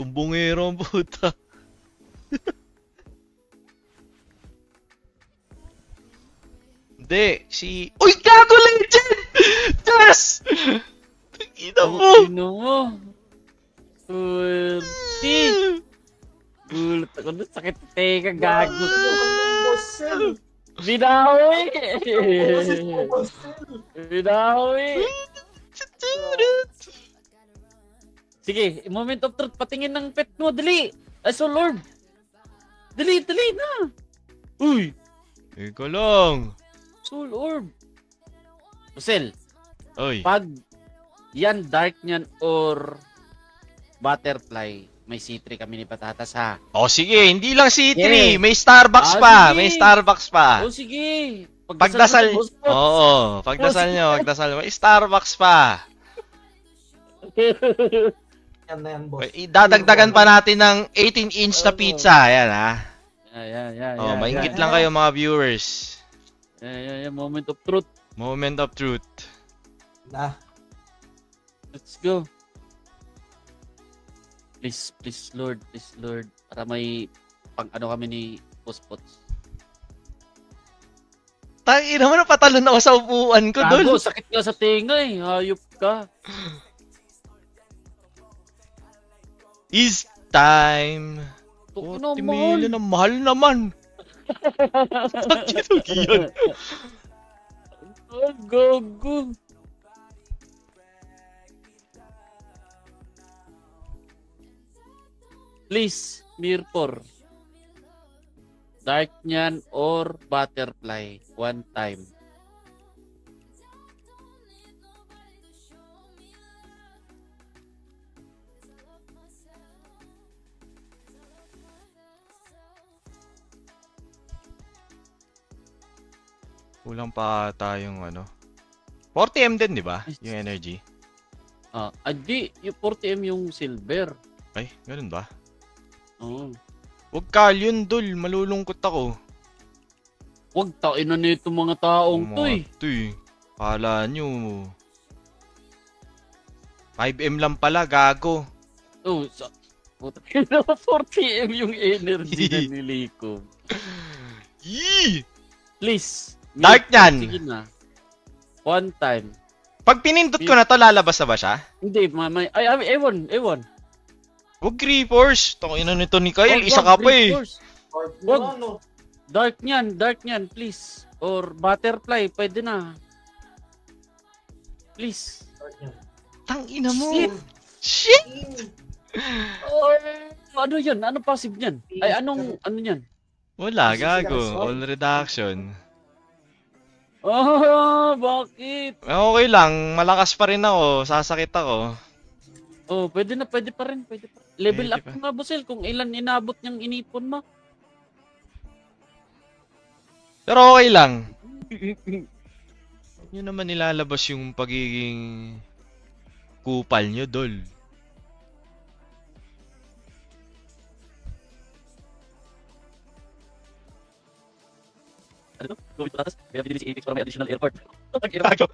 Sumbongero ang puta. Hindi, si... Uy, gago legend! Yes! Ina mo! Sino mo? Swerte. Gulat ako doon. Sakit teka, gago. Binawi! Binawi! Sige, moment of truth. Patingin ng pet mo. Dali! Ay, so Lord! Dali, dali na! Uy! Ikaw lang. Soul Orb! Pusel, Uy, pag yan dark niyan or butterfly, may C3 kami ni Patatas ha. oh sige, hindi lang C3, Yeah. may Starbucks Ah, pa, sige. may Starbucks pa. Oh, sige! Pagdasal, mo sa boss oo, pagdasal Oh, nyo, pagdasal mo, may Starbucks pa. Yan na yan, boss. Uy, Dadagdagan pa natin ng 18 inch na pizza, ayan ha. Yeah, yeah, yeah, Oh, yeah, maingit yeah. lang kayo mga viewers. Yeah, yeah, yeah, moment of truth. Moment of truth. Na. Let's go. Please, please, Lord, please, Lord. Para may pang ano kami ni Boss Pots. Tangi naman, napatalon ako sa upuan ko, Gago, dol. sakit ka sa tinga eh. Hayop ka. Is time. 40 na, mahal. ang mahal naman. Bakit yan? Oh, gago. Please, Mirpor. Dark niyan or butterfly. One time. Kulang pa tayong ano. 40M din, di ba? Yung energy. Ah, adi, yung 40M yung silver. Ay, ganun ba? Oo. Huwag ka yun, dol. Malulungkot ako. Huwag tain na nito mga taong to eh. Ito eh. Kala nyo. 5M lang pala, gago. Oh, sa... Puta, 40M yung energy na nilikom. Yee! Please. Dark yan. Sige na. One time. Pag pinindot ko na to, lalabas na ba siya? Hindi, mamay. Ay, ay, ewan, ewan. Huwag Creepers. Tangin na nito ni Kyle. Wag, Isa ka pa eh. Force. Or, Wag. ano, Dark niyan, dark niyan, please. Or butterfly, pwede na. Please. Tangina mo. Shit. Shit! Or, ano yun? Ano passive niyan? Ay, anong, ano niyan? Wala, gago. All reduction. Oh, bakit? Okay lang. Malakas pa rin ako. Sasakit ako. Oh, pwede na, pwede pa rin, pwede pa. Level Pwede up pa. nga, Bosel, kung ilan inabot niyang inipon mo. Pero okay lang. Yun naman nilalabas yung pagiging kupal nyo, dol. Ano to? Gawin patatas, kaya binili si Apex para may additional airport. Gago.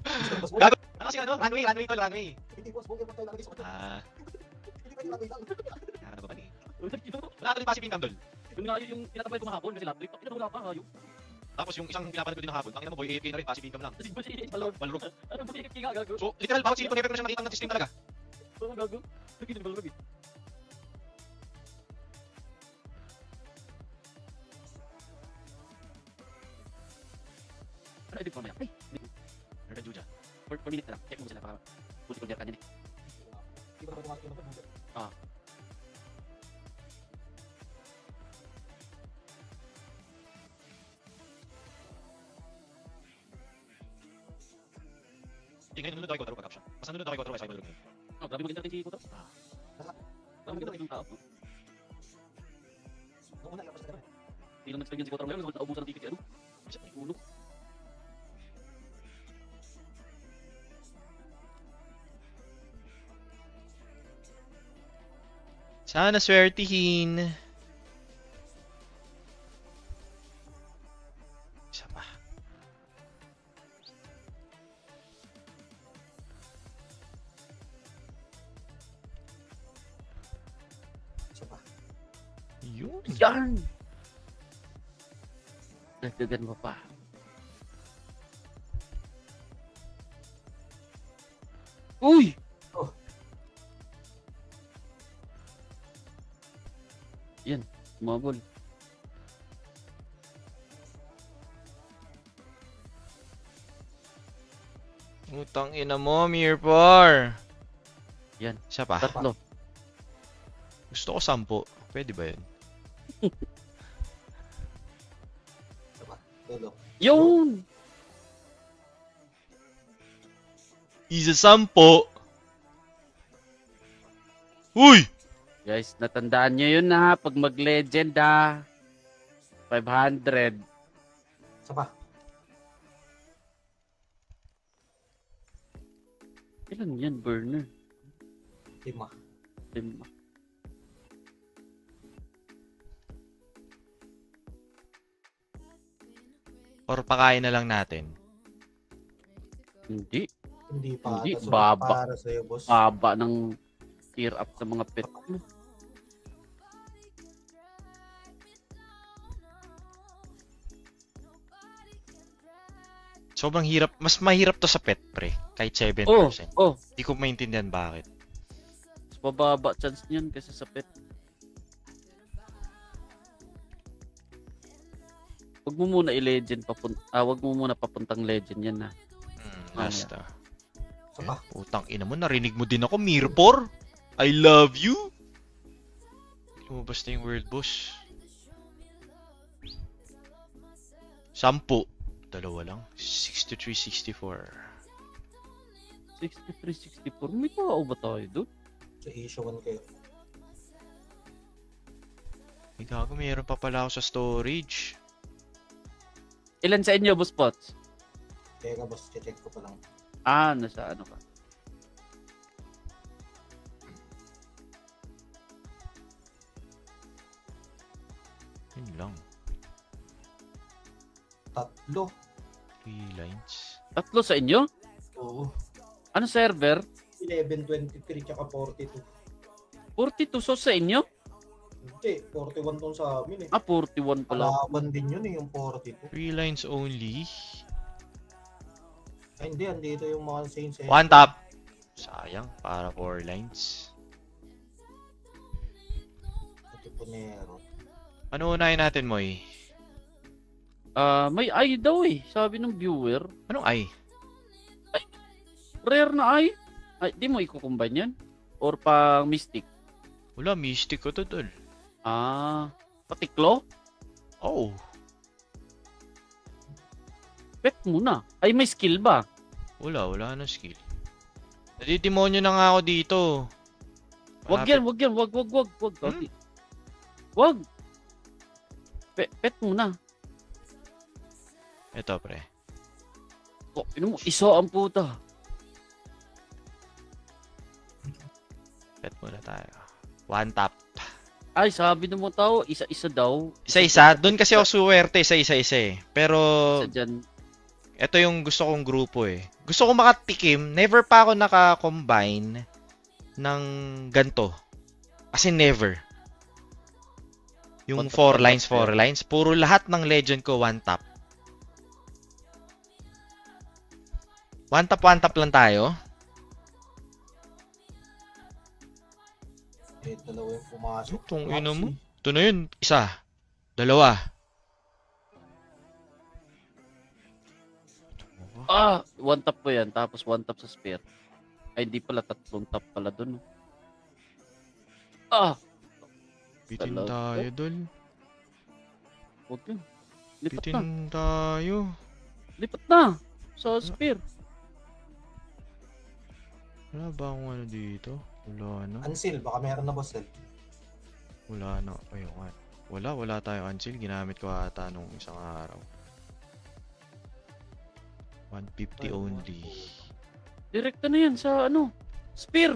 Boss, boss, Gago. Ano kasi ano? Runway, runway tol, runway. Hindi, boss, huwag yung magkailangan sa kanya. Ah, Hindi pwede lagay lang. ano ba ba ni? Wala ka rin passive income, dol. Yung nga yung tinatapay ko mahapon kasi laptop, ina wala pa hayop. Tapos yung isang pinapanood ko din hapon, tangina mo boy, AFK na rin, passive income lang. Balrog. Ano ba si AFK nga gago? So, literal, bawat to never ko na siya nakita ng stream talaga. Oo gago. Sige ni Balor. eh. Edit mamaya? Ay, Meron Juja. for, for minute na lang. Check mo sila para puti ko niya kanyan eh. Hindi ko na tumakas yung mga Hindi, ngayon nunod ako ikaw taro pag caption. Mas nunod ako ikaw taro kaya sa ibalog. Oh, grabe mag-entertain si Kuto. Ah. Grabe mag-entertain yung tao. no? Nung una, labas na kami. Hindi lang nag-experience si Kuto ngayon, naubusan ng ticket si ano. Siya, may ulo. Sana swertihin. Isa pa. Yun. Yan! Dagdagan mo pa. Uy! Yan, umabol. Utang ina mo, Mirpor. Yan. Isa pa. Tatlo. Gusto ko sampu. Pwede ba yun? Yun! Isa sampo. Uy! Guys, natandaan nyo yun na ha, pag mag-legend ha. 500. Isa pa. Ilan yan, burner? Lima. Lima. Or pakain na lang natin. Hindi. Hindi pa. Hindi, baba. Para sa'yo, boss. Haba ng tear up sa mga pet mo. Sobrang hirap. Mas mahirap to sa pet, pre. Kahit 7%. Oh, oh. Hindi ko maintindihan bakit. Mas mababa chance niyan kasi sa pet. Huwag mo muna i-legend papun ah, wag mo muna papuntang legend yan na. Hmm, Ah, basta. Isa pa. Putang ina mo, narinig mo din ako, Mirpor. I love you. Lumabas na yung word, boss. Sampu. Dalawa lang. 63, 64. 63, 64. May tao ba tayo doon? Sa issue 1 kayo. Ay, gago, mayroon pa pala ako sa storage. Ilan sa inyo, boss Pots? Teka, boss. Check ko pa lang. Ah, nasa ano ka? Tatlo. Three lines. Tatlo sa inyo? Oo. Ano server? 11, 23, tsaka 42. 42 so sa inyo? Hindi, 41 tong sa amin eh. Ah, 41 pala. Kalaban din yun eh, yung 42. Three lines only. Ay, hindi, andito yung mga Saints eh. One tap. Sayang, para four lines. Ito po. Ano unahin natin, Moy? Ah, may eye daw eh. Sabi ng viewer. Anong ay? Rare na eye. Ay, di mo i-combine yan? Or pang mystic? Wala, mystic ko to, tol. Ah, patiklo? Oh. Pet muna. Ay, may skill ba? Wala, wala na skill. Nadidemonyo na nga ako dito. Wag yan, wag yan. Wag, wag, wag, wag. Hmm? Wag. Pe- pet muna. Ito, pre. Oh, ino mo, iso ang puta. Bet muna tayo. One tap. Ay, sabi ng mga tao, isa-isa daw. Isa-isa. Doon kasi ako suwerte sa isa-isa eh. Pero, Isa dyan. ito yung gusto kong grupo eh. Gusto ko makatikim. Never pa ako naka-combine ng ganto. As in never. Yung One tap, 4 one tap, lines, 4 yeah. lines. Puro lahat ng legend ko one tap. One tap, one tap lang tayo. Eh, dalawa yung pumasok. Itong ino mo. Ito na yun. Isa. Dalawa. Ah, one tap po yan. Tapos one tap sa spear. Ay, hindi pala. Tatlong tap pala dun. oh. Ah, Bitin Talaga? tayo, dol. huwag yun. Lipat na. Bitin tayo. Lipat na. Sa spear. Wala ba akong ano dito? Wala na. Ansil, baka meron na boss eh. Wala na. Ayun nga. Wala, wala tayong unsil. Ginamit ko ata nung isang araw. 150 only. Direkta na yan sa ano. Spear.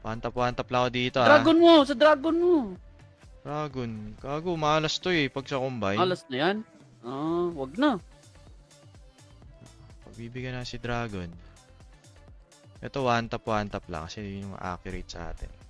Pantap-pantap lang ako dito ah. Dragon mo. Sa dragon mo. Dragon. Gago, malas to eh. Pag sa combine. Alas na yan. Ah, wag na. Pagbibigyan na si Dragon. Ito one tap, one tap lang kasi yun yung accurate sa atin.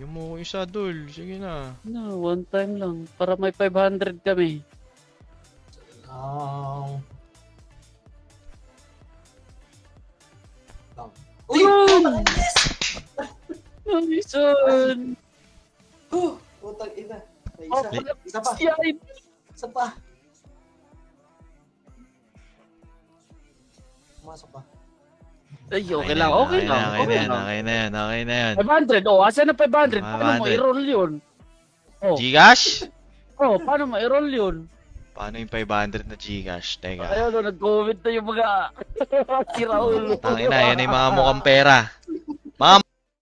Yung mo isa, Dol. Sige na. No, one time lang. Para may 500 kami. Um... Lang. Uy! Amazon! Huh! Putang ina. May isa. Oh, Isa pa. Isa pa. Pumasok pa. Ay, okay lang, okay lang. Okay na Okay yan, okay na yan, okay na yan. 500, oh, asa na 500? Paano mo 500? i-roll yun? Oh, Gcash? oh, paano mo i-roll yun? Paano yung 500 na Gcash? Teka. Ayun, oh, nag-comment na yung mga si Raul. Tangina, yan yung mga mukhang pera.